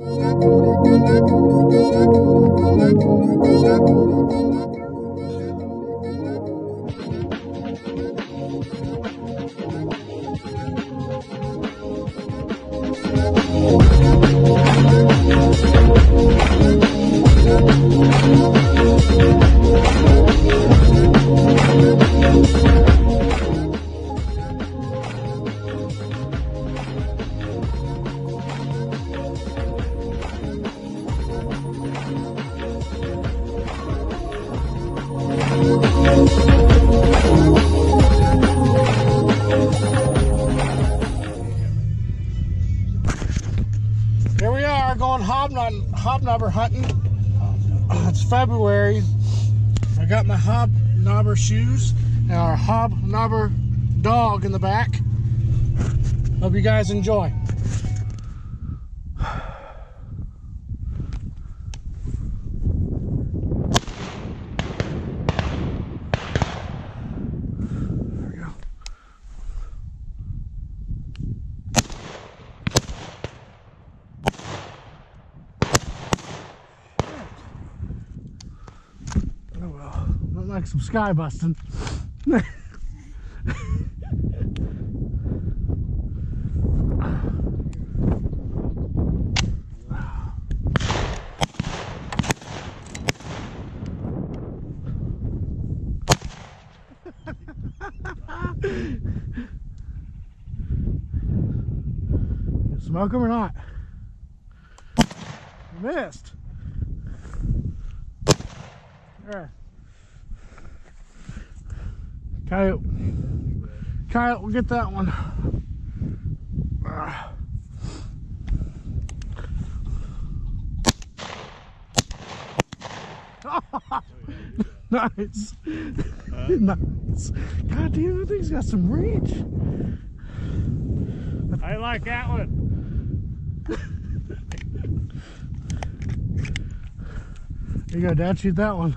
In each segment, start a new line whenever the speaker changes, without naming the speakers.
Here we are hobnob hobnobber hunting. Uh, It's February. I got my hobnobber shoes and our hobnobber dog in the back. Hope you guys enjoy. There we go. Oh well, look like some sky busting. Smoke them or not? Missed. There. Coyote. Coyote, we'll get that one. Nice. nice. God damn, that thing's got some reach.
I like that one.
You go, Dad. Shoot that one.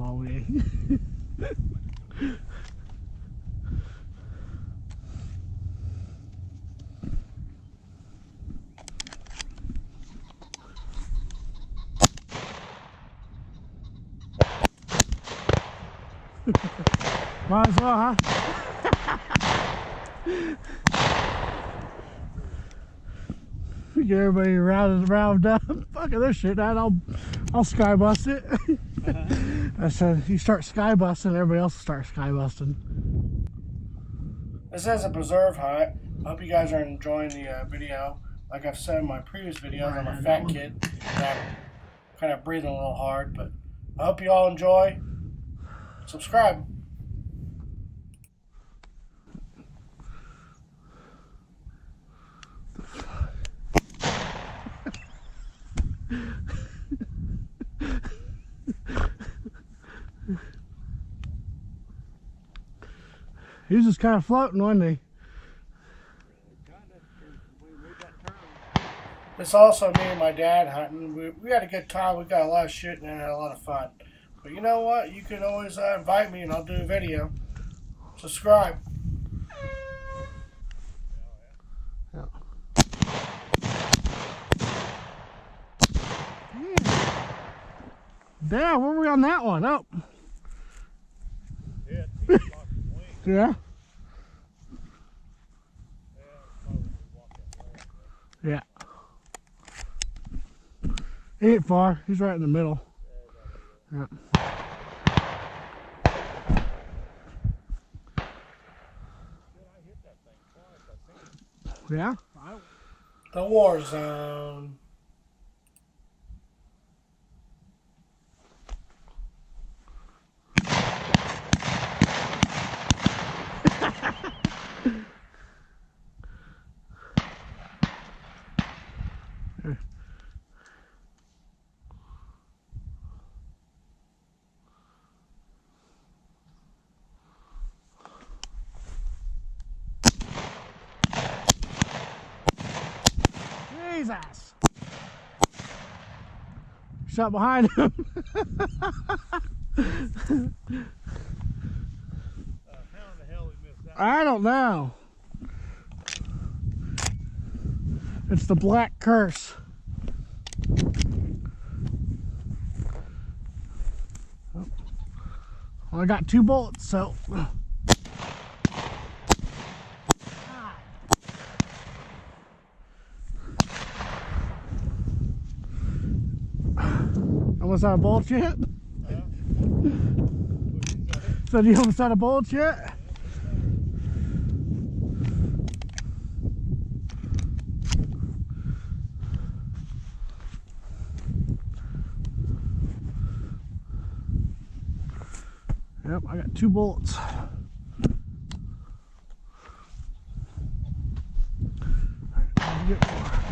all me. Might as well, huh? Get everybody rounded round up. Fuck this shit out. I'll I'll sky bust it. I said you start sky busting, everybody else will start sky busting. This is a preserve hunt. I hope you guys are enjoying the uh, video. Like I've said in my previous videos, I'm a fat kid. I'm kind of breathing a little hard, but I hope you all enjoy. Subscribe. He was just kind of floating, wasn't he? It's also me and my dad hunting. We, we had a good time. We got a lot of shit and had a lot of fun. But you know what? You can always uh, invite me and I'll do a video. Subscribe. Yeah. Damn, where were we on that one? Oh,
Yeah?
Yeah. He ain't far. He's right in the middle. Yeah. Yeah?
The war zone.
Jesus. Shot behind him. I don't know. It's the black curse. Well, I got two bullets, so. Almost out of bullets yet? Said you almost out of bullets yet? Yep, I got two me get more.